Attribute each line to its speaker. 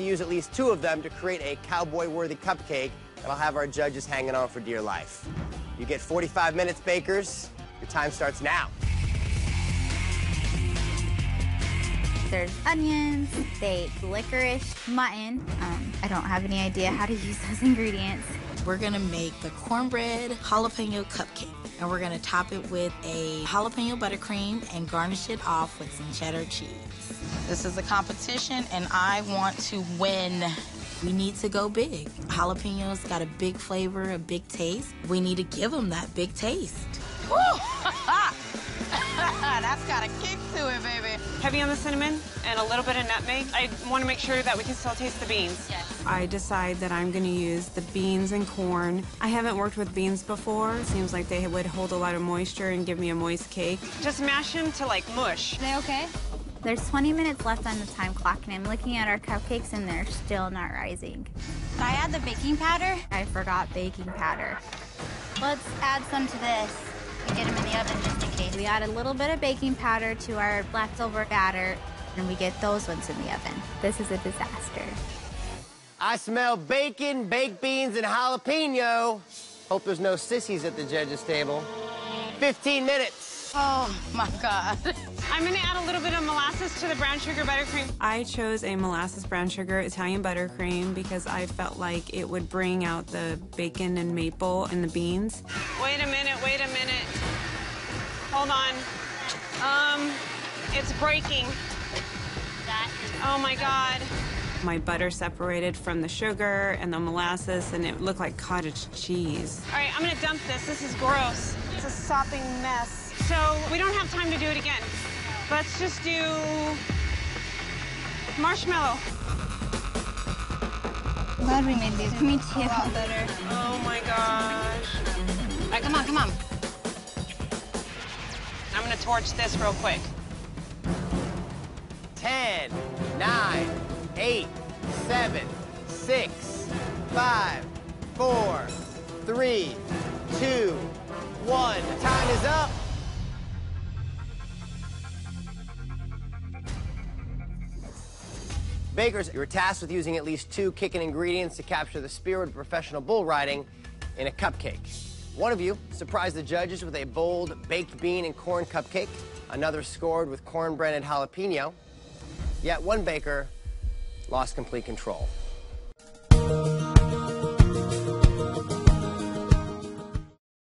Speaker 1: to use at least two of them to create a cowboy-worthy cupcake that'll have our judges hanging on for dear life. You get 45 minutes, bakers. Your time starts now.
Speaker 2: There's onions, steak, licorice, mutton. Um, I don't have any idea how to use those ingredients.
Speaker 3: We're gonna make the cornbread jalapeno cupcake. And we're gonna top it with a jalapeno buttercream and garnish it off with some cheddar cheese. This is a competition and I want to win. We need to go big. Jalapenos got a big flavor, a big taste. We need to give them that big taste. Woo! That's got a kick to it, baby.
Speaker 4: Heavy on the cinnamon and a little bit of nutmeg. I want to make sure that we can still taste the beans.
Speaker 3: Yes.
Speaker 5: I decide that I'm going to use the beans and corn. I haven't worked with beans before. Seems like they would hold a lot of moisture and give me a moist cake.
Speaker 4: Just mash them to like mush.
Speaker 2: Are they okay? There's 20 minutes left on the time clock, and I'm looking at our cupcakes, and they're still not rising. Did I add the baking powder? I forgot baking powder. Let's add some to this and get them in the oven just in case. We add a little bit of baking powder to our leftover batter, and we get those ones in the oven. This is a disaster.
Speaker 1: I smell bacon, baked beans, and jalapeno. Hope there's no sissies at the judges' table. 15 minutes.
Speaker 3: Oh my God.
Speaker 4: I'm going to add a little bit of molasses to the brown sugar buttercream.
Speaker 5: I chose a molasses brown sugar Italian buttercream because I felt like it would bring out the bacon and maple and the beans.
Speaker 4: Wait a minute, wait a minute. Hold on. Um, it's breaking. Oh my God.
Speaker 5: My butter separated from the sugar and the molasses, and it looked like cottage cheese.
Speaker 4: All right, I'm gonna dump this. This is gross. It's a sopping mess. So we don't have time to do it again. Let's just do marshmallow.
Speaker 2: Glad we made these. Me too. better.
Speaker 4: Oh my gosh.
Speaker 3: All right, come on, come on.
Speaker 4: I'm gonna torch this real quick.
Speaker 1: 10, 9, 8, 7, 6, 5, 4, 3, 2, 1. Time is up. Bakers, you're tasked with using at least two kicking ingredients to capture the spirit of professional bull riding in a cupcake. One of you surprised the judges with a bold baked bean and corn cupcake. Another scored with cornbread and jalapeno. Yet one baker lost complete control.